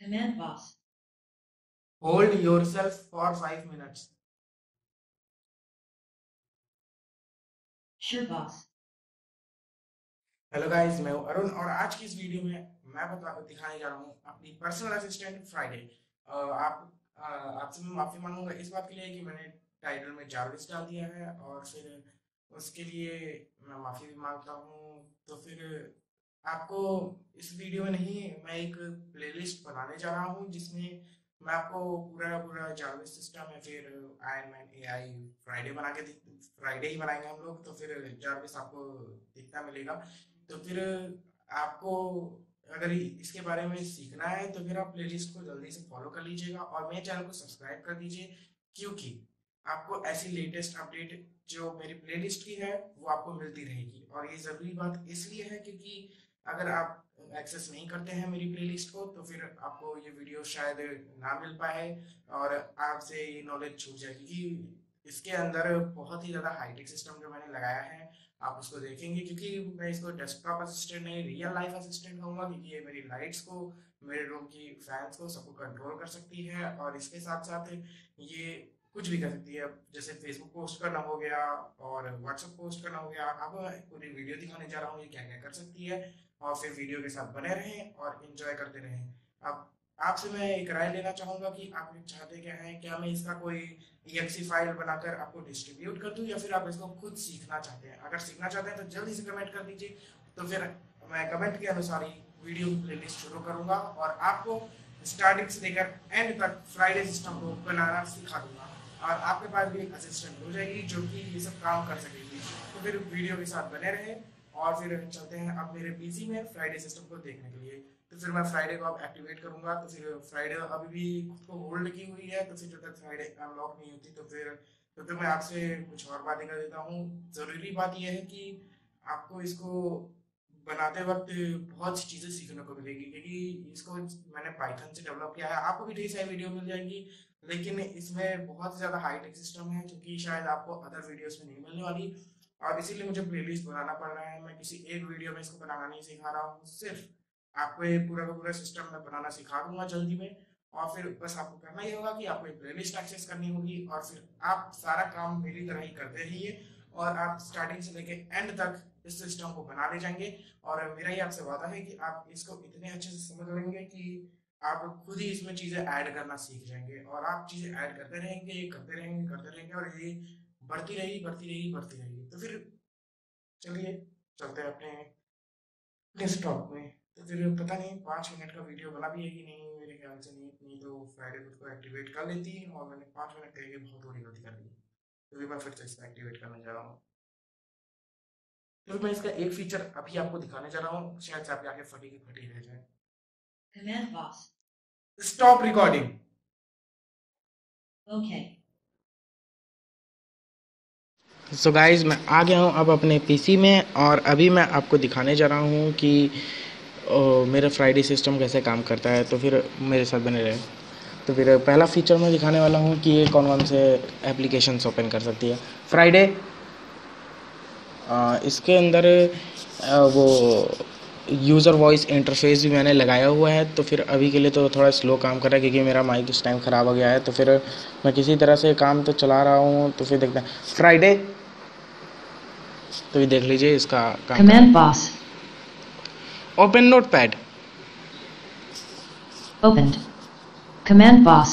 Command boss. Hold yourself for 5 minutes. Sure boss. Hello guys मैं हूँ अरुण और आज की इस वीडियो में मैं बता दिखाने जा रहा हूँ अपनी पर्सनल असिस्टेंट फ्राइडे आप आपसे मैं माफ़ी मांगूँगा इस बात के लिए कि मैंने टाइटल में जारविस डाल दिया है और फिर उसके लिए मैं माफ़ी भी माँगता हूँ तो फिर आपको इस वीडियो में नहीं, मैं एक प्लेलिस्ट बनाने जा रहा हूँ, जिसमें मैं आपको पूरा पूरा जारविस सिस्टम या फिर Iron Man A I Friday बना के फ्राइडे ही बनाएँगे हम लोग तो फिर जारविस आपको दिखता मिलेगा। तो फिर आपको अगर इसके बारे में सीखना है तो फिर आप प्लेलिस्ट को जल्दी से फॉलो कर लीजिएगा और मेरे चैनल को सब्सक्राइब कर दीजिए, क्योंकि आपको ऐसी लेटेस्ट अपडेट जो मेरी प्लेलिस्ट की है, वो आपको मिलती रहेगी। और ये ज़रूरी बात इसलिए है, क्योंकि अगर आप एक्सेस नहीं करते हैं मेरी प्लेलिस्ट को तो फिर आपको ये वीडियो शायद ना मिल पाए और आपसे ये नॉलेज छूट जाएगी। क्योंकि इसके अंदर बहुत ही ज़्यादा हाईटेक सिस्टम जो मैंने लगाया है, आप उसको देखेंगे। क्योंकि मैं इसको डेस्कटॉप असिस्टेंट नहीं रियल लाइफ असिस्टेंट कहूँगा, क्योंकि ये मेरी लाइट्स को, मेरे रूम की फैंस को सबको कंट्रोल कर सकती है। और इसके साथ साथ ये कुछ भी कर सकती है। जैसे फेसबुक पोस्ट करना हो गया और व्हाट्सएप पोस्ट करना हो गया, अब पूरी वीडियो दिखाने जा रहा हूँ, ये क्या क्या कर सकती है और फिर वीडियो के साथ बने रहें और इंजॉय करते रहें। अब आपसे मैं एक राय लेना चाहूँगा कि आप चाहते क्या हैं? क्या मैं इसका कोई exe फ़ाइल बनाकर आपको डिस्ट्रीब्यूट कर दूँ या फिर आप इसको खुद सीखना चाहते हैं? अगर सीखना चाहते हैं तो जल्दी से कमेंट कर दीजिए। तो फिर मैं कमेंट के अनुसार ही वीडियो प्लेलिस्ट शुरू करूँगा और आपको स्टार्टिंग से लेकर एंड तक फ्राइडे सिस्टम को बनाना सिखा दूँगा। और आपके पास भी एक असिस्टेंट हो जाएगी जो कि ये सब काम कर सकेगी। तो फिर वीडियो के साथ बने रहे और फिर चलते हैं अब मेरे पीसी में फ्राइडे सिस्टम को देखने के लिए। तो फिर मैं फ्राइडे को अब एक्टिवेट करूँगा। तो फिर फ्राइडे अभी भी खुद को होल्ड की हुई है। तो फिर जब तक फ्राइडे अनलॉक नहीं होती तो फिर तो फिर मैं आपसे कुछ और बातें कर देता हूँ। ज़रूरी बात यह है कि आपको इसको बनाते वक्त बहुत सी चीज़ें सीखने को मिलेगी। क्योंकि इसको मैंने पाइथन से डेवलप किया है। आपको भी ढेर सारी वीडियो मिल जाएँगी। लेकिन इसमें बहुत ज़्यादा हाईटेक सिस्टम है, जो कि शायद आपको अदर वीडियोस में नहीं मिलने वाली। और इसीलिए मुझे प्लेलिस्ट बनाना पड़ रहा है। मैं किसी एक वीडियो में इसको बनाना नहीं सिखा रहा हूँ। सिर्फ़ आपको ये पूरा का पूरा सिस्टम मैं बनाना सिखा दूँगा जल्दी में। और फिर बस आपको करना ही होगा कि आपको एक प्लेलिस्ट एक्सेस करनी होगी और फिर आप सारा काम मेरी तरह ही करते रहिए और आप स्टार्टिंग से लेके एंड तक इस सिस्टम को बना ले जाएँगे। और मेरा ही आपसे वादा है कि आप इसको इतने अच्छे से समझ लेंगे कि आप खुद ही इसमें चीज़ें ऐड करना सीख जाएँगे और आप चीज़ें ऐड करते रहेंगे करते रहेंगे करते रहेंगे और ये बढ़ती रहेगी बढ़ती रहेगी बढ़ती रहेगी तो फिर चलिए, चलते हैं अपने डेस्कटॉप में। तो फिर पता नहीं, पाँच मिनट का वीडियो बना भी है कि नहीं, मेरे ख्याल से नहीं नहीं तो फ्राइडे खुद को एक्टिवेट कर लेती और मैंने पाँच मिनट कह के बहुत बड़ी गलती कर दी तो फिर मैं फिर से इसको एक्टिवेट करने जा रहा हूँ। तो मैं इसका एक फीचर अभी आपको दिखाने जा रहा हूँ, शायद से आपके आगे फटी की फटी रह जाए। Command boss. Stop recording Okay. So so guys मैं आ गया हूँ अब अपने पीसी में और अभी मैं आपको दिखाने जा रहा हूँ कि ओ, मेरा फ्राइडे सिस्टम कैसे काम करता है तो फिर मेरे साथ बने रहे तो फिर पहला फीचर मैं दिखाने वाला हूँ कि ये कौन कौन से एप्लीकेशंस ओपन कर सकती है फ्राइडे इसके अंदर आ, वो यूज़र वॉइस इंटरफेस भी मैंने लगाया हुआ है तो फिर अभी के लिए तो थोड़ा स्लो काम कर रहा है क्योंकि मेरा माइक इस टाइम ख़राब हो गया है तो फिर मैं किसी तरह से काम तो चला रहा हूँ तो फिर देखते हैं। फ्राइडे तो भी देख लीजिए इसका काम। Open notepad open Command boss.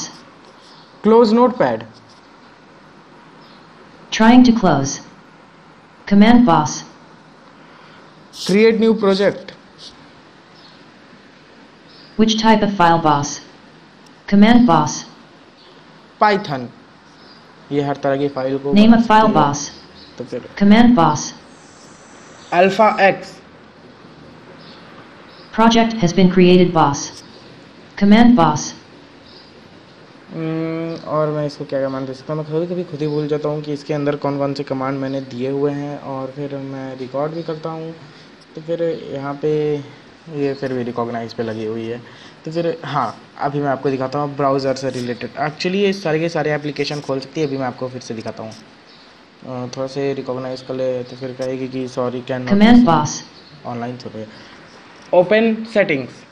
Close notepad Trying to close. Command boss. Create new project Which type of file boss? Command boss. Python ये हर तरह की फ़ाइल को है। boss. तो फिर Command boss. Alpha X Project has been created boss. Command boss. हम्म, और मैं इसको क्या कमांड दे सकता हूँ मैं कभी कभी खुद ही भूल जाता हूँ कि इसके अंदर कौन कौन से कमांड मैंने दिए हुए हैं और फिर मैं रिकॉर्ड भी करता हूँ तो फिर यहाँ पे ये फिर भी रिकॉग्नाइज पे लगी हुई है तो फिर हाँ अभी मैं आपको दिखाता हूँ ब्राउज़र से रिलेटेड एक्चुअली ये सारे के सारे एप्लीकेशन खोल सकती है अभी मैं आपको फिर से दिखाता हूँ थोड़ा से रिकॉग्नाइज कर ले तो फिर कहेगी कि सॉरी कैन ऑनलाइन चल रही open settings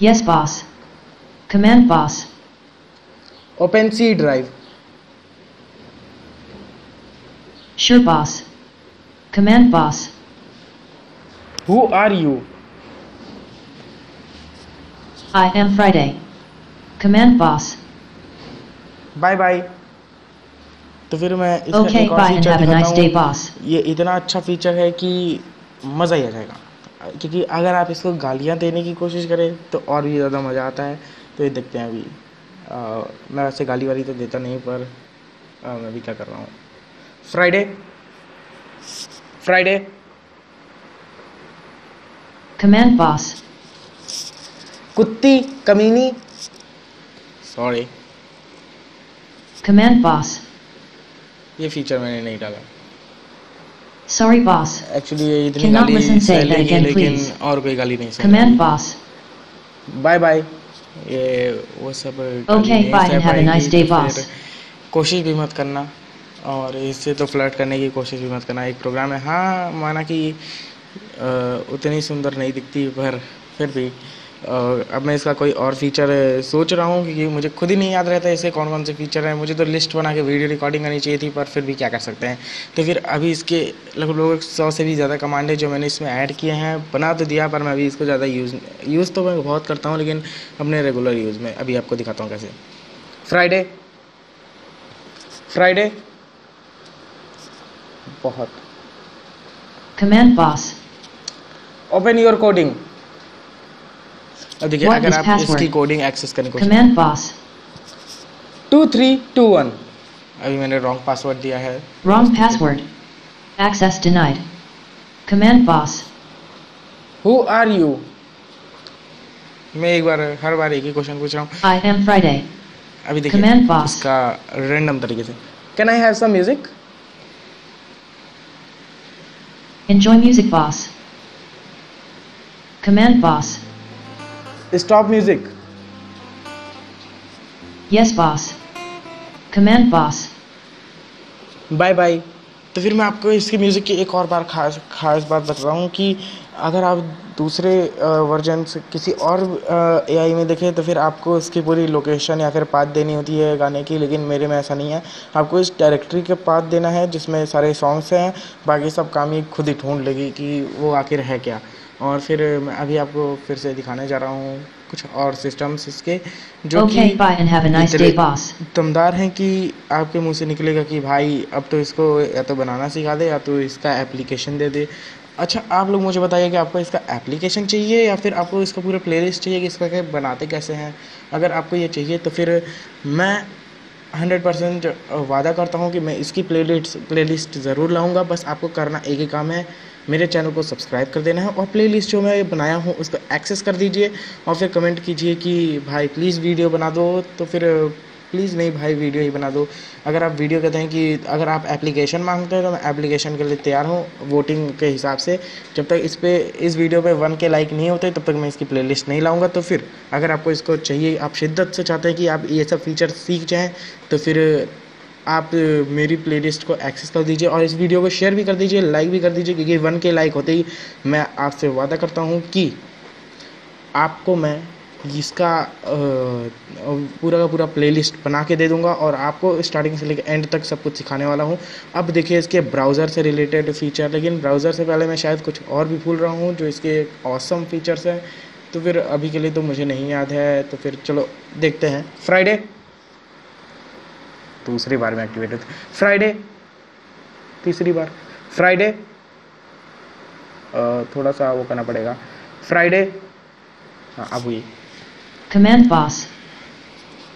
Yes, boss. Command, boss. Open C drive Sure, boss. Command, boss. Who are you I am Friday. Command, boss. Bye bye तो फिर मैं इसका Okay, एक और feature a nice day, boss. ये इतना अच्छा फीचर है कि मज़ा ही आ जाएगा। क्योंकि अगर आप इसको गालियाँ देने की कोशिश करें तो और भी ज़्यादा मज़ा आता है। तो ये देखते हैं अभी। आ, मैं वैसे गाली वाली तो देता नहीं पर आ, मैं भी क्या कर रहा हूँ। Friday Friday Command, boss. कुत्ती कमीनी सॉरी Command, boss. ये फीचर मैंने नहीं डाला Sorry, boss. एक्चुअली ये इतनी Cannot गाली listen, say that again, लेकिन please. और कोई गाली नहीं सहेलेगी। Command, boss. बाय बाय ये वो सब गाली Okay, नहीं bye सह and have a पाएगी, nice day, तो boss. फिर कोशिश भी मत करना और इससे तो फ्लर्ट करने की कोशिश भी मत करना एक प्रोग्राम है हाँ माना कि अ, उतनी सुंदर नहीं दिखती पर फिर भी अब मैं इसका कोई और फीचर सोच रहा हूँ क्योंकि मुझे खुद ही नहीं याद रहता इसके कौन कौन से फीचर हैं। मुझे तो लिस्ट बना के वीडियो रिकॉर्डिंग करनी चाहिए थी पर फिर भी क्या कर सकते हैं। तो फिर अभी इसके लगभग सौ से भी ज़्यादा कमांड है जो मैंने इसमें ऐड किए हैं। बना तो दिया पर मैं अभी इसको ज़्यादा यूज़ यूज़ तो मैं बहुत करता हूँ लेकिन अपने रेगुलर यूज़ में। अभी आपको दिखाता हूँ कैसे। फ्राइडे फ्राइडे बहुत। Command, boss. Open your coding अब देखिए अगर आप password? इसकी कोडिंग एक्सेस करने को Command, boss. Two three two one अभी मैंने रॉन्ग पासवर्ड दिया है Wrong password. Access denied. Command, boss. Who are you मैं एक बार हर बार एक ही क्वेश्चन पूछ रहा हूँ I am Friday. अभी देखिए Command boss. इसका रैंडम तरीके से can I have some music Enjoy music, boss. Command, boss. Stop music Yes, boss. Command, boss. Bye bye तो फिर मैं आपको इसकी म्यूज़िक की एक और बार खास खास बात बता रहा हूँ कि अगर आप दूसरे वर्जन से किसी और एआई में देखें तो फिर आपको इसकी पूरी लोकेशन या फिर पाथ देनी होती है गाने की लेकिन मेरे में ऐसा नहीं है आपको इस डायरेक्टरी के पाथ देना है जिसमें सारे सॉन्ग्स हैं बाकी सब काम ही खुद ही ढूंढ लेगी कि वो आखिर है क्या और फिर मैं अभी आपको फिर से दिखाने जा रहा हूँ कुछ और सिस्टम्स इसके जो Okay, कि nice day, दमदार हैं कि आपके मुँह से निकलेगा कि भाई अब तो इसको या तो बनाना सिखा दे या तो इसका एप्लीकेशन दे दे। अच्छा आप लोग मुझे बताइए कि आपको इसका एप्लीकेशन चाहिए या फिर आपको इसका पूरा प्लेलिस्ट चाहिए कि इसका क्या बनाते कैसे हैं? अगर आपको ये चाहिए तो फिर मैं हंड्रेड परसेंट वादा करता हूँ कि मैं इसकी प्ले लिस्ट ज़रूर लाऊँगा। बस आपको करना एक ही काम है। मेरे चैनल को सब्सक्राइब कर देना है और प्लेलिस्ट जो मैं बनाया हूँ, उसको एक्सेस कर दीजिए और फिर कमेंट कीजिए कि, भाई प्लीज़ वीडियो बना दो। तो फिर प्लीज़ नहीं भाई वीडियो ही बना दो। अगर आप वीडियो कहते हैं कि, अगर आप एप्लीकेशन मांगते हैं तो मैं एप्लीकेशन के लिए तैयार हूँ वोटिंग के हिसाब से। जब तक इस पे, इस वीडियो पे वन के लाइक नहीं होते, तब तक मैं इसकी प्लेलिस्ट नहीं लाऊँगा। तो फिर, अगर आपको इसको चाहिए, आप शिद्दत से चाहते हैं कि आप ये सब फीचर सीख जाएँ तो फिर आप मेरी प्लेलिस्ट को एक्सेस कर दीजिए और इस वीडियो को शेयर भी कर दीजिए लाइक भी कर दीजिए, क्योंकि वन के लाइक होते ही मैं आपसे वादा करता हूँ कि आपको मैं इसका पूरा का पूरा प्लेलिस्ट बना के दे दूँगा और आपको स्टार्टिंग से लेकर एंड तक सब कुछ सिखाने वाला हूँ। अब देखिए इसके ब्राउज़र से रिलेटेड फीचर लेकिन ब्राउज़र से पहले मैं शायद कुछ और भी भूल रहा हूँ जो इसके ऑसम फीचर्स हैं। तो फिर अभी के लिए तो मुझे नहीं याद है तो फिर चलो देखते हैं। फ्राइडे दूसरी बार में एक्टिवेट होती फ्राइडे तीसरी बार। फ्राइडे थोड़ा सा वो करना पड़ेगा। फ्राइडे हाँ अब हुई। Command, boss.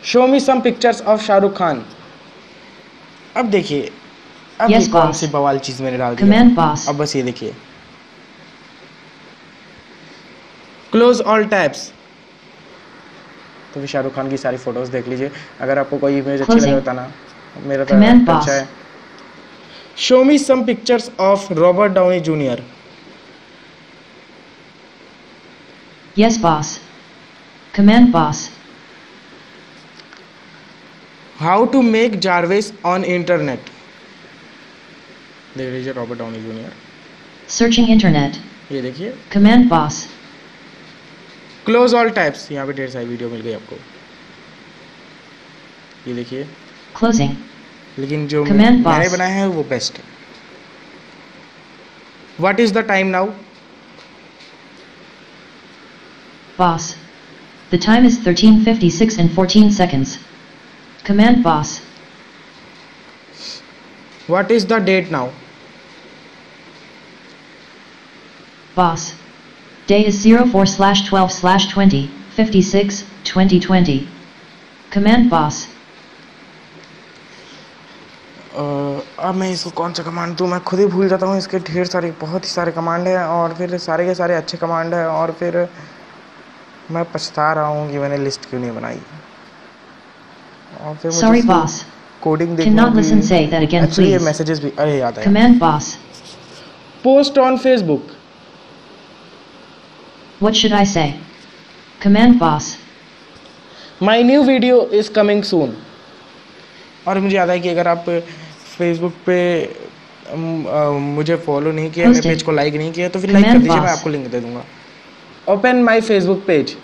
Show me some pictures of Shahrukh Khan अब देखिए अब Yes, कौन सी बवाल चीज़ मैंने डाल boss. अब बस ये देखिए। क्लोज ऑल टैब्स तो फिर शाहरुख खान की सारी फ़ोटोज़ देख लीजिए अगर आपको कोई इमेज अच्छी लगे बताना मेरा तो अच्छा है show me some pictures of Robert Downey Junior Yes, boss. Command, boss. How to make Jarvis on internet देख लीजिए Robert Downey Junior Searching internet. ये देखिए Command, boss. Close all tabs यहाँ पे ढेर सारी वीडियो मिल गई आपको ये देखिए Closing. लेकिन जो मैंने बनाया है वो बेस्ट है what is the time now Boss. The time is 1356 and 14 seconds. Command boss. What is the date now Boss. Day is 04 slash 12 slash 20, 56, 2020. Command boss. अब मैं इसको कौन सा कमांड दूँ मैं खुद ही भूल जाता हूँ इसके ढेर सारे बहुत ही सारे कमांड हैं और फिर सारे के सारे अच्छे कमांड हैं और फिर मैं पछता रहा हूँ कि मैंने लिस्ट क्यों नहीं बनाई और फिर Sorry boss. Coding say that actually messages भी अरे याद आया Command boss. Post on Facebook What should I say? Command boss. My new video is coming soon और मुझे याद है कि अगर आप फेसबुक पे मुझे फॉलो नहीं किया मेरे पेज को लाइक नहीं किया तो फिर लाइक कर दीजिए मैं आपको लिंक दे दूँगा open my Facebook page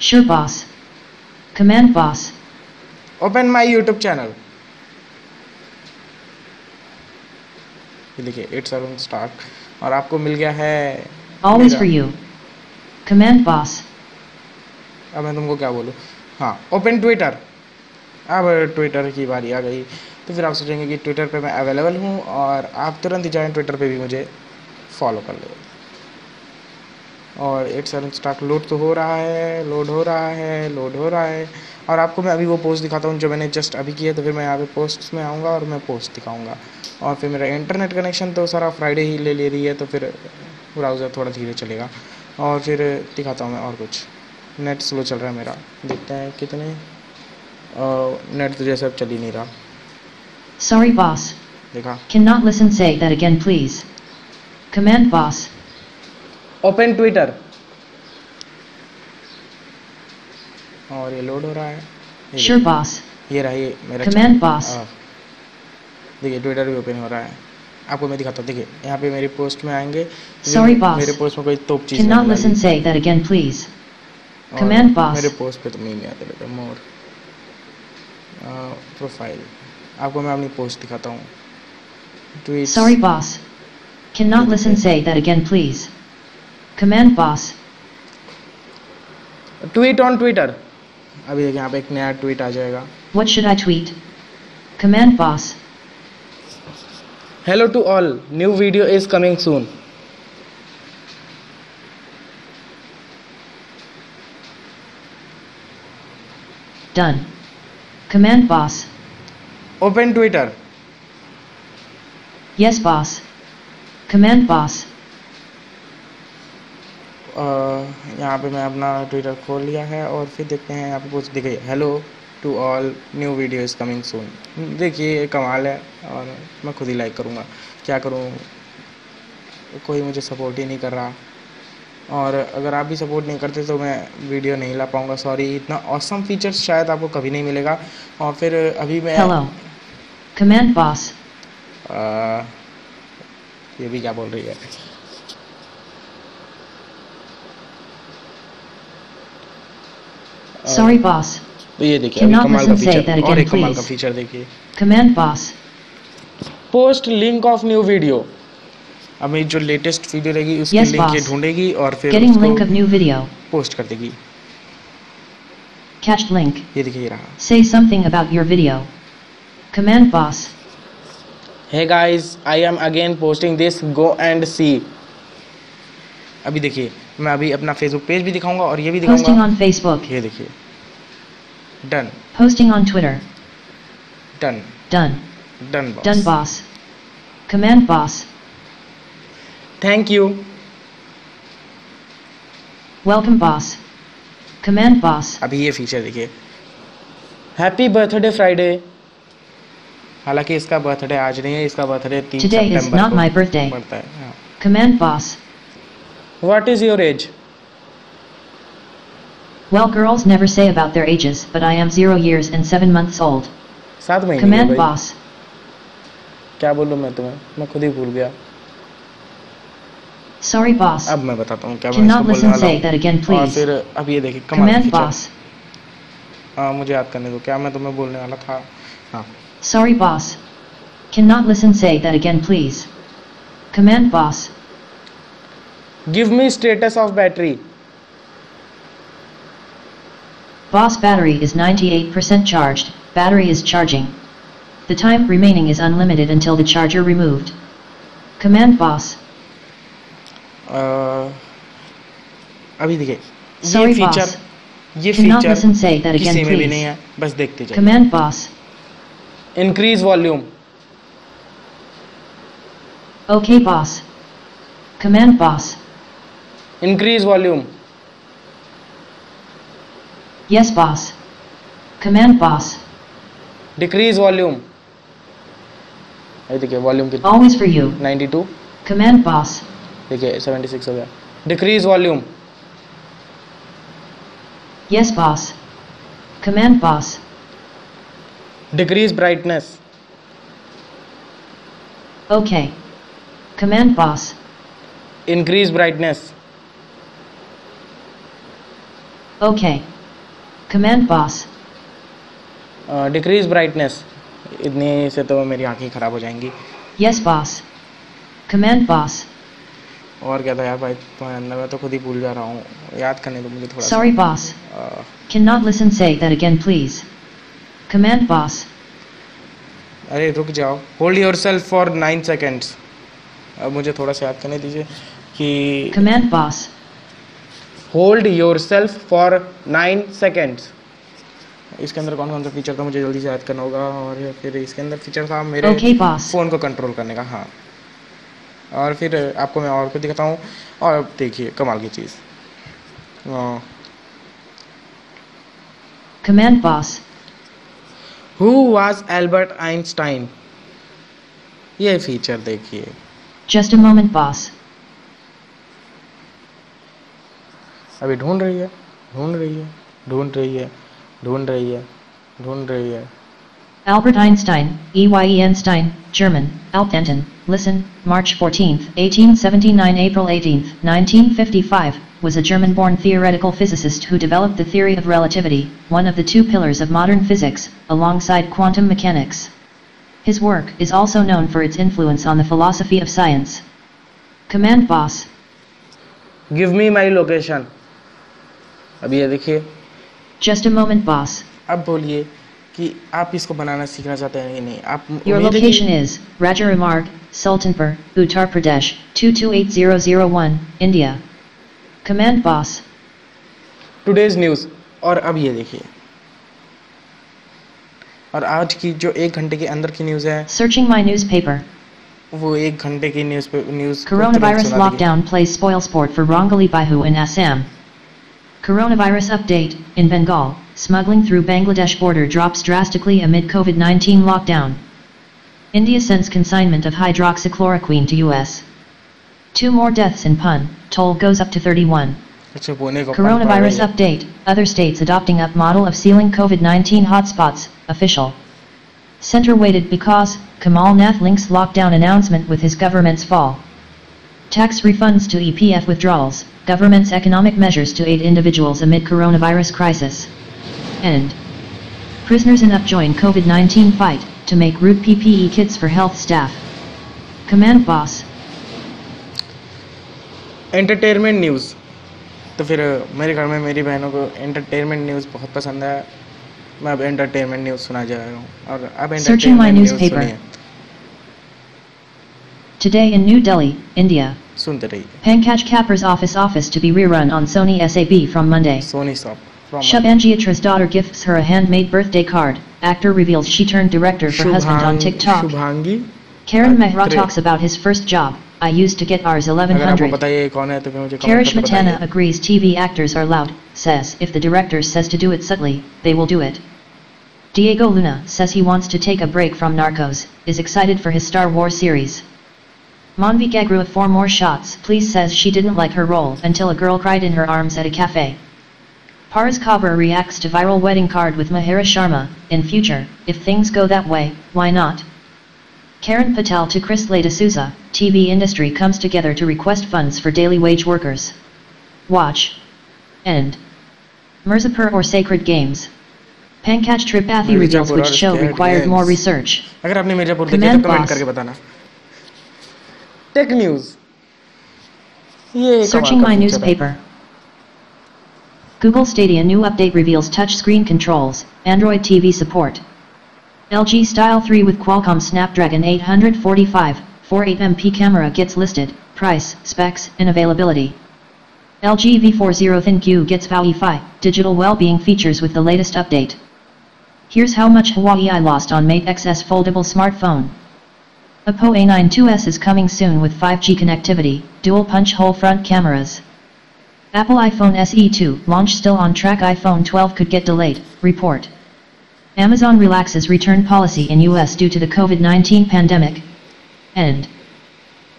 Sure boss. Command boss. Open my YouTube channel ये देखिए इट्स अरुण स्टार्ट और आपको मिल गया है। Always मेरा- for you. Command boss. अब मैं तुमको क्या बोलूँ? हाँ ओपन ट्विटर अब ट्विटर की बारी आ गई। तो फिर आप सोचेंगे कि ट्विटर पे मैं अवेलेबल हूँ और आप तुरंत ही जाएँ ट्विटर पे भी मुझे फॉलो कर ले। और इट्स स्टार्ट लोड तो हो रहा है लोड हो रहा है लोड हो रहा है। और आपको मैं अभी वो पोस्ट दिखाता हूँ जो मैंने जस्ट अभी किया तो फिर मैं यहाँ पे पोस्ट में आऊँगा और मैं पोस्ट दिखाऊँगा। और फिर मेरा इंटरनेट कनेक्शन तो सारा फ्राइडे ही ले ले रही है तो फिर ब्राउज़र थोड़ा धीरे चलेगा और फिर दिखाता हूँ मैं और कुछ नेट स्लो चल रहा है मेरा देखते हैं कितने नेट तो जैसे अब चल ही नहीं रहा Sorry boss. देखा Cannot listen say that again please. Command boss. Open Twitter और ये लोड हो रहा है ये Sure boss. ये रहा ये मेरा Command channel। देखिए ट्विटर भी ओपन हो रहा है। आपको मैं दिखाता हूँ। देखिए यहाँ पे मेरे पोस्ट में आएँगे। Sorry, boss. मेरे पोस्ट में कोई तोप चीज़ मेरे पोस्ट पे तो मेन आता है मोर प्रोफ़ाइल आपको मैं अपनी पोस्ट दिखाता हूँ। Sorry boss cannot listen say that again please command boss tweet on Twitter अभी देखिए यहाँ पे एक नया ट्वीट आ जाएगा। What should I tweet command boss hello to all new video is coming soon Done. Command boss. Open Twitter Yes boss. Command boss. यहाँ पे मैं अपना ट्विटर खोल लिया है और फिर देखते हैं यहाँ पे पोस्ट दिखाई hello to all new video is coming soon देखिए ये कमाल है और मैं खुद ही लाइक करूँगा। क्या करूँ? कोई मुझे सपोर्ट ही नहीं कर रहा। और अगर आप भी सपोर्ट नहीं करते तो मैं वीडियो नहीं ला पाऊँगा। सॉरी इतना ऑसम फीचर्स शायद आपको कभी नहीं मिलेगा। और फिर अभी मैं Hello. Command boss. आ, ये भी क्या बोल रही है? Sorry boss. तो ये देखिए अभी कमाल का फीचर और एक कमाल का फीचर देखिए Command boss. Post link of new video अब मेरी जो लेटेस्ट वीडियो रहेगी उसकी Yes, लिंक ये ढूंढेगी और फिर Getting link of उसको new video. पोस्ट कर देगी Catched link. ये देखिए रहा Say something about your video. Command boss. Hey guys I am again posting this go and see अभी देखिए मैं अभी अपना फेसबुक पेज भी दिखाऊँगा और ये भी Posting दिखाऊँगा on Facebook. ये देखिए Done Posting on Twitter. Done Done. Done Done boss. Command boss. Thank you Welcome boss. Command boss. अभी ये फीचर देखिए हैप्पी बर्थडे फ्राइडे हालांकि इसका बर्थडे आज नहीं है इसका बर्थडे तीन Today is सितंबर not को my birthday. पड़ता है हाँ। Command boss. What is your age Well, girls never say about their ages, but I am zero years and seven months old. सात महीने Command की भाई। boss. क्या बोलूँ मैं तुम्हें मैं खुद ही भूल गया Sorry, boss. अब मैं बताता हूँ क्या मैं Cannot इसको बोलने listen. वाला Say हूँ that again, और please. फिर अब ये देखिए कमाल Command, फीचर boss. हाँ मुझे याद करने दो क्या मैं तुम्हें बोलने वाला था हाँ Sorry, boss. Cannot listen. Say that again, please. Command, boss. Give me status of battery Boss battery is 98% charged. Battery is charging. The time remaining is unlimited until the charger removed. Command, boss. अभी देखिए ये Sorry, boss. Feature ये Cannot feature listen. Say that again, किसी में भी please. नहीं है बस देखते जाइए Command, boss. Increase volume Okay, boss. Command, boss. Increase volume Yes, boss. Command, boss. Volume ये देखिए वॉल्यूम कितना Always for you. 92 Command, boss. देखिए 76 हो गया decrease volume Yes, boss. Command, boss. Decrease brightness Okay. Command, boss. Increase brightness Okay. Command, boss. Decrease brightness इतने से तो मेरी आँखें खराब हो जाएँगी Yes, boss. Command, boss. और क्या था यार भाई अंदर मैं तो खुद ही भूल जा रहा हूँ याद करने दो मुझे थोड़ा सा। Sorry, boss. A, Cannot listen. Say that again, please. Command, boss. अरे रुक जाओ hold yourself for nine seconds अब मुझे थोड़ा सा याद करने दीजिए कि Command, boss. Hold yourself for nine seconds इसके अंदर कौन कौन सा फीचर था मुझे जल्दी से याद करना होगा और फिर इसके अंदर फीचर था मेरे Okay, फ़ोन को कंट्रोल करने का हाँ। और फिर आपको मैं और कुछ दिखाता हूँ। और अब देखिए कमाल की चीज़। Command, boss. Who was Albert Einstein ये फीचर देखिए। Just a moment, boss. अभी ढूंढ रही है ढूंढ रही है ढूंढ रही है ढूंढ रही है ढूंढ रही है Albert Einstein, E.Y.E. Einstein, German, Alp Anton, listen, March 14, 1879 April 18, 1955, was a German-born theoretical physicist who developed the theory of relativity, one of the two pillars of modern physics, alongside quantum mechanics. His work is also known for its influence on the philosophy of science. Command Boss. Give me my location अब ये देखिए। Just a boss अब बोलिए कि आप इसको बनाना सीखना चाहते हैं कि नहीं? आप योर लोकेशन इज़ राजा remark Sultanpur Uttar Pradesh 228001 India command boss today's news और अब ये देखिए। और आज की जो एक घंटे के अंदर की न्यूज़ है सर्चिंग माई न्यूज़ पेपर वो एक घंटे की news news corona virus lockdown place spoil sport for wrongly Bahu in SM Coronavirus update in Bengal, smuggling through Bangladesh border drops drastically amid COVID 19 lockdown. India sends consignment of hydroxychloroquine to US. Two more deaths in Pun, toll goes up to 31. Coronavirus update Other states adopting up model of sealing COVID 19 hotspots, official. Center waited because Kamal Nath links lockdown announcement with his government's fall. Tax refunds to EPF withdrawals government's economic measures to aid individuals amid coronavirus crisis. End. Prisoners in up join COVID 19 fight to make root PPE kits for health staff. Command Boss. Entertainment news तो फिर मेरे घर में मेरी बहनों को entertainment news बहुत पसंद है मैं अब एंटरटेनमेंट न्यूज़ सुना जा रहा हूँ और अब Searching my entertainment news newspaper. सुनिए Today in New Delhi, India. Pankaj Kapoor's Office Office to be rerun on Sony SAB from Monday. Sony Sub. Shubhanjitra's daughter gifts her a handmade birthday card. Actor reveals she turned director for Shubhang, husband on TikTok. Shubhangi. Karen Mehra talks about his first job. I used to get ours 1100. Karish Matana agrees TV actors are loud, says if the director says to do it subtly, they will do it. Diego Luna says he wants to take a break from Narcos, is excited for his Star Wars series. Manvi Gagru of Four More Shots please says she didn't like her role until a girl cried in her arms at a cafe. Paras Kabra reacts to viral wedding card with Mahira Sharma, in future, if things go that way, why not? Karen Patel to Chris Lay D'Souza, TV industry comes together to request funds for daily wage workers. Watch. End. Mirzapur or Sacred Games. Pankaj Tripathi reveals Mirzapur which or show Sacred required more Games. research. अगर आपने मिर्जापुर देखा तो Command comment boss. करके बताना tech news ये Searching कमाल my का feature है। newspaper. Google Stadia new update reveals touchscreen controls, Android TV support. LG Style 3 with Qualcomm Snapdragon 845, 48MP camera gets listed, price, specs, and availability. LG V40 ThinQ gets Wi-Fi, digital well-being features with the latest update. Here's how much Hawaii I lost on Mate XS foldable smartphone. Oppo A9 2S is coming soon with 5G connectivity, dual punch hole front cameras. Apple iPhone SE 2 launch still on track iPhone 12 could get delayed, report. Amazon relaxes return policy in US due to the COVID-19 pandemic. End.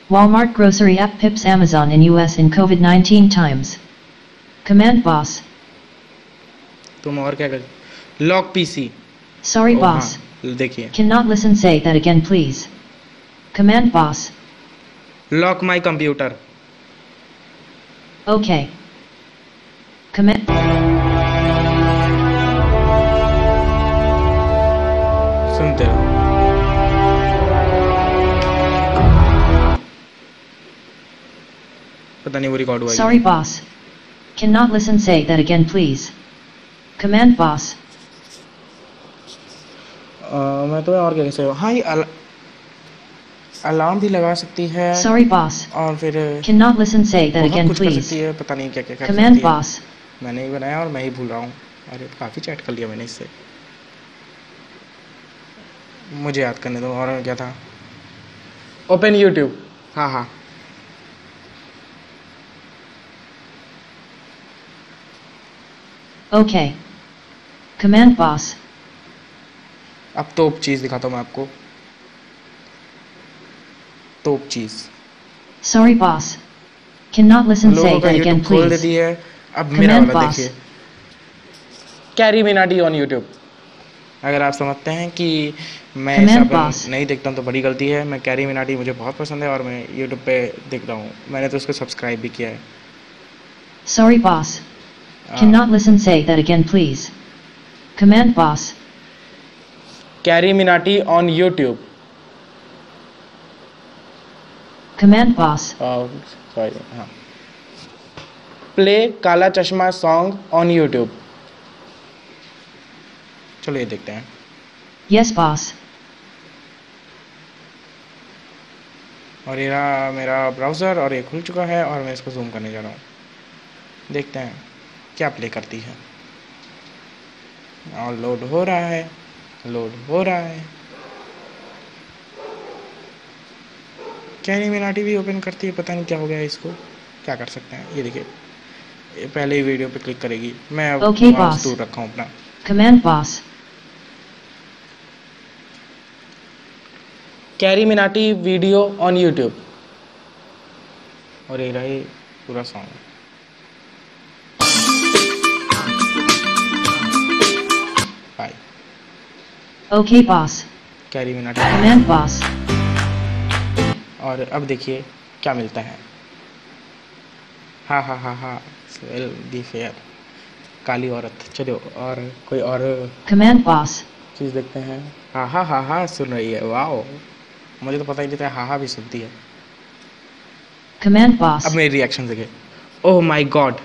Walmart grocery app pips Amazon in US in COVID-19 times. Command boss. तुम और क्या कर lock PC Sorry boss. देखिए Cannot listen say that again please. Command boss. Lock my computer Okay. Command. सुनते रहो पता नहीं वो रिकॉर्ड हुआ है Sorry boss. Cannot listen say that again please. Command boss. अ, मैं तुम्हें और क्या कह सकता हूँ हाँ अल, अलार्म भी लगा सकती है Sorry boss. और फिर Cannot listen say that बहुत again कुछ कर please. सकती है पता नहीं क्या क्या कर है boss. मैंने ही बनाया और मैं ही भूल रहा हूँ अरे काफ़ी चैट कर लिया मैंने इससे मुझे याद करने दो और क्या था ओपन यूट्यूब हाँ हाँ Okay. Command boss. अब तोप चीज़ दिखाता हूँ मैं आपको तोप चीज़ Sorry boss. Cannot listen say लोगों का that again यूट्यूब खोल please. है अब मेरा वाला देखिए कैरी मिनाटी ऑन यूट्यूब अगर आप समझते हैं कि मैं नहीं देखता हूँ तो बड़ी गलती है मैं कैरी मिनाटी मुझे बहुत पसंद है और मैं यूट्यूब पे देखता हूँ मैंने तो उसको सब्सक्राइब भी किया है Sorry boss. हाँ। Cannot listen say that again please. Command boss. Carry Minati on YouTube Command boss. Sorry हाँ play Kala Chashma song on YouTube चलो ये देखते हैं। Yes boss. और ये रहा मेरा ब्राउज़र और ये खुल चुका है और मैं इसको जूम करने जा रहा हूँ। देखते हैं क्या प्ले करती है। और लोड हो रहा है लोड हो रहा है। कैरी मिनाटी भी ओपन करती है? पता नहीं क्या हो गया इसको। क्या कर सकते हैं? ये देखिए पहले ही वीडियो पे क्लिक करेगी। मैं अब Okay, माउस दूर रखा हूँ अपना। Command boss. Carry Minati video on YouTube और ये रहा पूरा song bye Okay boss. Carry Minati Command boss. और अब देखिए क्या मिलता है हाँ हाँ हाँ हाँ वेल दी फेयर काली औरत चलो और कोई और Command boss. चीज़ देखते हैं हाँ हाँ हाँ हाँ सुन रही है वाओ मुझे तो पता ही नहीं था हाँ हाँ भी सुनती है Command boss. अब मेरी रिएक्शन देखिए ओह my god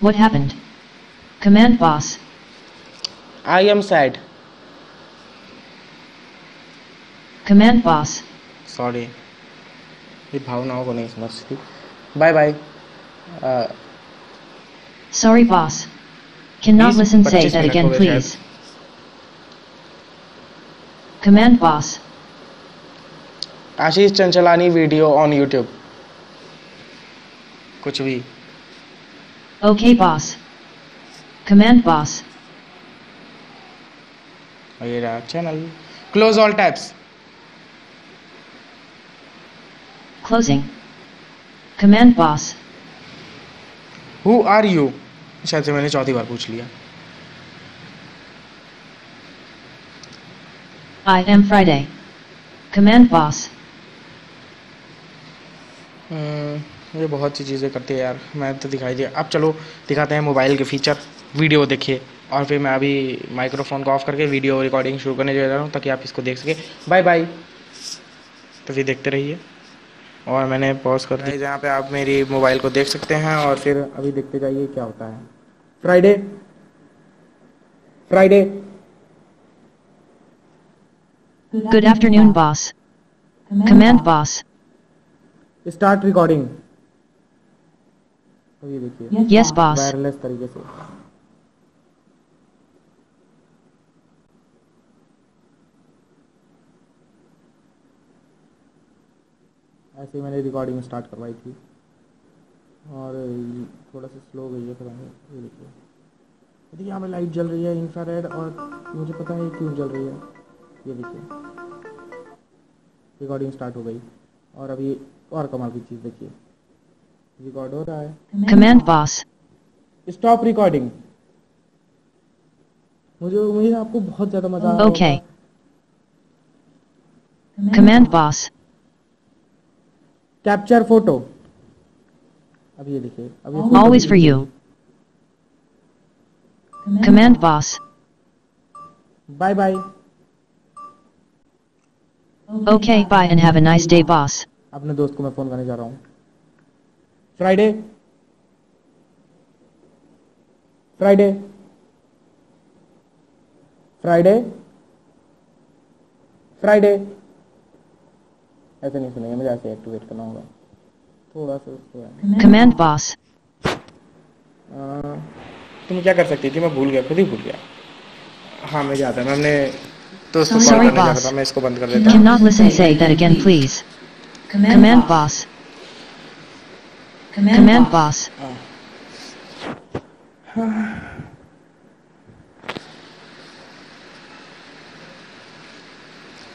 What happened? Command boss. I am sad Command boss. Sorry ये भावनाओं को नहीं समझती bye bye Please, listen say 25 that minute again हो गए please. Command boss. Ashish Chanchlani video on YouTube कुछ भी boss. Command boss. और ये रहा channel close all tabs Closing. Command boss. Who are you शायद से मैंने चौथी बार पूछ लिया I am Friday. Command boss. ये बहुत सी चीज़ें करती है यार मैं तो दिखाई दिया अब चलो दिखाते हैं मोबाइल के फीचर वीडियो देखिए और फिर मैं अभी माइक्रोफोन को ऑफ़ करके वीडियो रिकॉर्डिंग शुरू करने जा रहा हूँ ताकि आप इसको देख सके बाय बाय तो फिर देखते रहिए और मैंने पॉज कर दिया यहाँ पे आप मेरी मोबाइल को देख सकते हैं और फिर अभी देखते जाइए क्या होता है Friday Friday good afternoon boss. Command boss. Start recording ये देखिए Yes, boss. वायरलेस तरीके से ऐसे ही मैंने रिकॉर्डिंग स्टार्ट करवाई थी। और थोड़ा सा स्लो गई है नहीं ये देखिए। देखिए यहाँ पे लाइट जल रही है इंफ्रारेड और मुझे पता है क्यों जल रही है। ये देखिए। रिकॉर्डिंग स्टार्ट हो गई। और अभी और कमाल की चीज़ देखिए। रिकॉर्ड हो रहा है। Command boss. स्टॉप रिकॉर्डिंग मुझे उम्मीद है आपको बहुत ज़्यादा मज़ा आ रहा Okay. होगा। Command boss. कैप्चर फ़ोटो अब ये देखिए अब ये photo Always for देखिए। you. Command boss. Bye bye Okay, bye and have a nice day, boss. अपने दोस्त को मैं फ़ोन करने जा रहा हूँ फ्राइडे फ्राइडे फ्राइडे फ्राइडे ऐसे नहीं सुनेंगे मुझे ऐसे एक्टिवेट करना होगा थोड़ा सा उसको है Command boss. आ, तुम क्या कर सकती थी मैं भूल गया खुद ही भूल गया हाँ मैं जाता मैं हमने दोस्त को कॉल करने जा रहा था मैं इसको बंद कर देता हूँ Cannot listen. Say that again, please. Command boss. Command boss.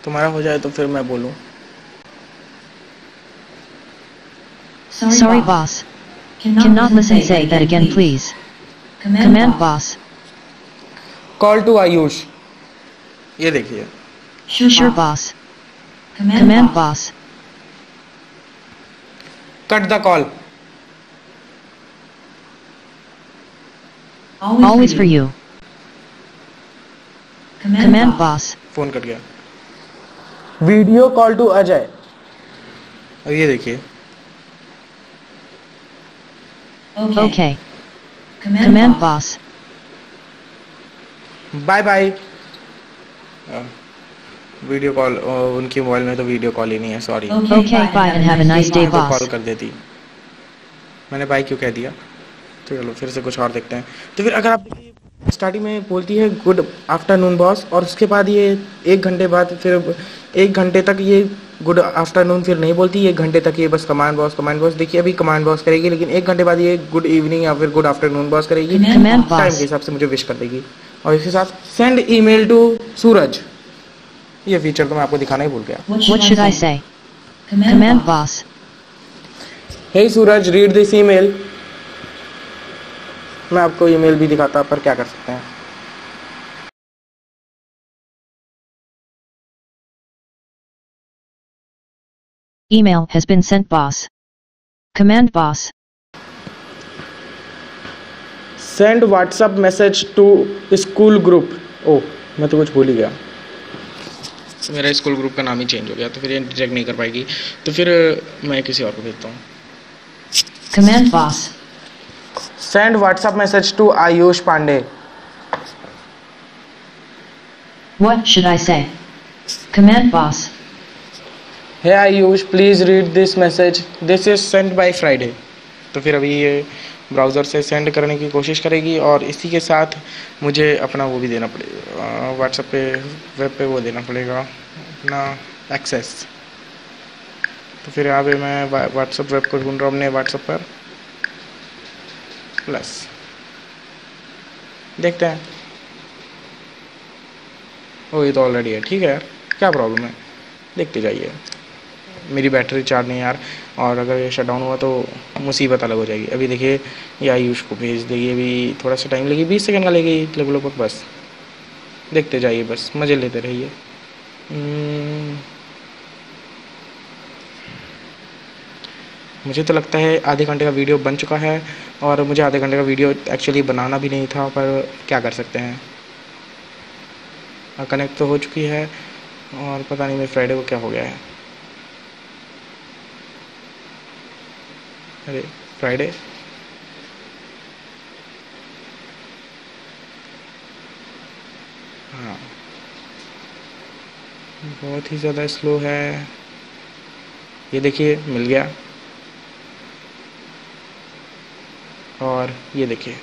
तुम्हारा हो जाए तो फिर मैं बोलूँ Sorry, Sorry boss. Cannot Cannot listen. Say that again, please. Command Command boss. Call to Ayush ये देखिए Sure, boss. Command boss. Cut the call Always for you. Command boss. Phone cut गया वीडियो कॉल टू अजय अब ये देखिए Okay. okay. Command Command boss. boss. Bye bye video call उनकी mobile में तो video call ही नहीं है sorry okay bye and have a nice day boss call कर देती मैंने बाय क्यों कह दिया तो चलो फिर से कुछ और देखते हैं तो फिर अगर आप स्टार्टिंग में बोलती है गुड आफ्टरनून बॉस. और उसके बाद ये एक घंटे बाद फिर एक घंटे तक ये गुड आफ्टरनून फिर नहीं बोलती एक घंटे तक ये बस कमांड बॉस कमांड बॉस देखिए अभी कमांड बॉस करेगी लेकिन एक घंटे बाद ये गुड इवनिंग या फिर गुड आफ्टरनून बॉस करेगी टाइम के हिसाब से मुझे विश कर देगी। और इसके साथ सेंड ईमेल टू सूरज। ये फीचर तो मैं आपको दिखाना ही भूल गया। What should I say? Command boss. Hey Suraj read this email मैं आपको ईमेल भी दिखाता पर क्या कर सकते हैं Email has been sent, boss. Command boss. Send WhatsApp message to school group ओ मैं तो कुछ भूल ही गया मेरा स्कूल ग्रुप का नाम ही चेंज हो गया तो फिर ये डिटेक्ट नहीं कर पाएगी तो फिर मैं किसी और को भेजता हूँ Command boss. Send WhatsApp message to Ayush Pandey What should I say? Command boss. Hey Ayush please read this message this is send by Friday तो फिर अभी ये ब्राउज़र से सेंड करने की कोशिश करेगी और इसी के साथ मुझे अपना वो भी देना पड़ेगा। व्हाट्सएप पे वेब पे वो देना पड़ेगा। अपना एक्सेस तो फिर यहाँ पे मैं व्हाट्सएप वेब को ढूंढ रहा हूँ अपने व्हाट्सएप पर। प्लस देखते हैं। ओ ये तो ऑलरेडी है, ठीक है यार। क्या प्रॉब्लम है? देखते जाइए। मेरी बैटरी चार्ज नहीं यार। और अगर ये शट डाउन हुआ तो मुसीबत अलग हो जाएगी। अभी देखिए, ये आयुष को भेज देगी। अभी थोड़ा सा टाइम लगेगी, बीस सेकंड का लगेगी, लगभग लगभग बस। देखते जाइए बस, मज़े लेते रहिए। मुझे तो लगता है आधे घंटे का वीडियो बन चुका है और मुझे आधे घंटे का वीडियो एक्चुअली बनाना भी नहीं था, पर क्या कर सकते हैं। कनेक्ट तो हो चुकी है और पता नहीं मेरे फ्राइडे को क्या हो गया है। अरे फ्राइडे हाँ। बहुत ही ज़्यादा स्लो है। ये देखिए, मिल गया। और ये देखिए।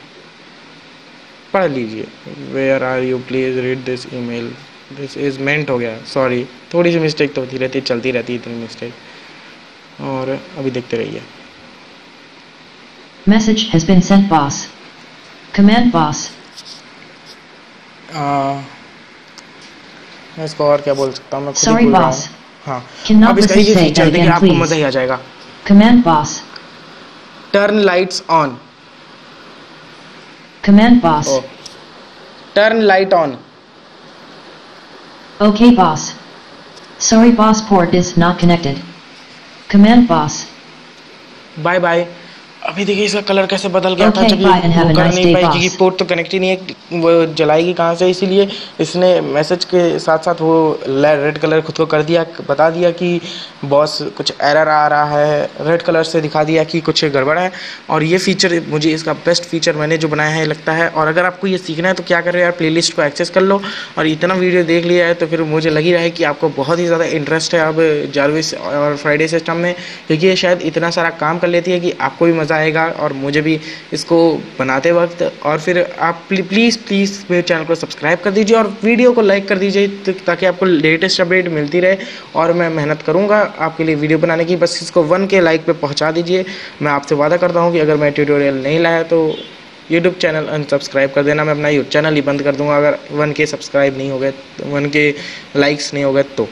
पढ़ लीजिए। Where are you please read this email this is meant हो गया। सॉरी थोड़ी सी मिस्टेक तो होती रहती चलती रहती इतनी मिस्टेक और अभी देखते रहिए। Has been sent boss. Command boss. आ, मैं इसको और क्या बोल सकता हूँ? मैं खुद ही भूल रहा. हूँ। हाँ। अब इसका ये फीचर देखिए आपको मज़ा ही आ जाएगा। Command boss. Turn lights on Command boss. Oh. Turn light on. Okay boss. Sorry boss port is not connected. Command boss. Bye bye. अभी देखिए इसका कलर कैसे बदल गया था जब ये कर नहीं पाई क्योंकि पोर्ट तो कनेक्ट ही नहीं है वो जलाएगी कहाँ से इसीलिए इसने मैसेज के साथ साथ वो रेड कलर खुद को कर दिया बता दिया कि बॉस कुछ एरर आ रहा है रेड कलर से दिखा दिया कि कुछ गड़बड़ है और ये फीचर मुझे इसका बेस्ट फीचर मैंने जो बनाया है लगता है और अगर आपको ये सीखना है तो क्या करो यार प्लेलिस्ट को एक्सेस कर लो और इतना वीडियो देख लिया है तो फिर मुझे लग ही रहा है कि आपको बहुत ही ज़्यादा इंटरेस्ट है अब जारविस और फ्राइडे सिस्टम में क्योंकि ये शायद इतना सारा काम कर लेती है कि आपको भी मज़ा आएगा और मुझे भी इसको बनाते वक्त और फिर आप प्लीज़ प्लीज़ मेरे चैनल को सब्सक्राइब कर दीजिए और वीडियो को लाइक कर दीजिए तो- ताकि आपको लेटेस्ट अपडेट मिलती रहे और मैं मेहनत करूँगा आपके लिए वीडियो बनाने की। बस इसको वन के लाइक पर पहुँचा दीजिए। मैं आपसे वादा करता हूँ कि अगर मैं ट्यूटोरियल नहीं लाया तो यूट्यूब चैनल अनसब्सक्राइब कर देना। मैं अपना यूट्यूब चैनल ही बंद कर दूँगा। अगर वन के सब्सक्राइब नहीं हो गए, वन के लाइक्स नहीं हो गए तो।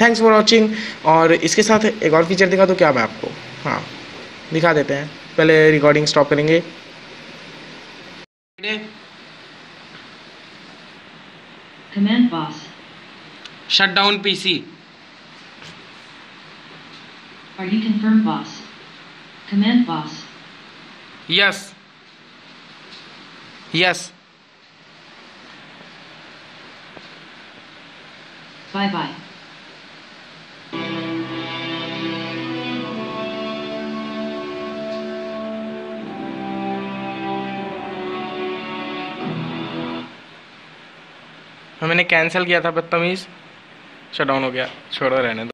थैंक्स फॉर वॉचिंग और इसके साथ एक और फीचर दिखा दो क्या मैं आपको? हाँ दिखा देते हैं। पहले रिकॉर्डिंग स्टॉप करेंगे। Command boss shut down PC are you confirm yes yes bye bye मैंने कैंसिल किया था बदतमीज़। शट डाउन हो गया। छोड़ो रहने दो।